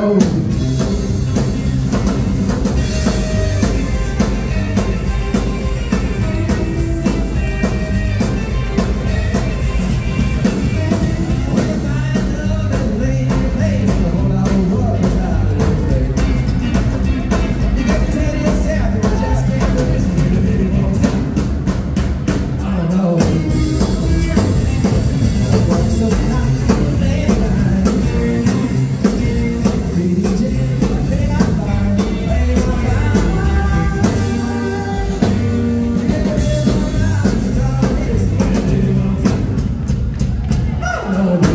Amém. no, no.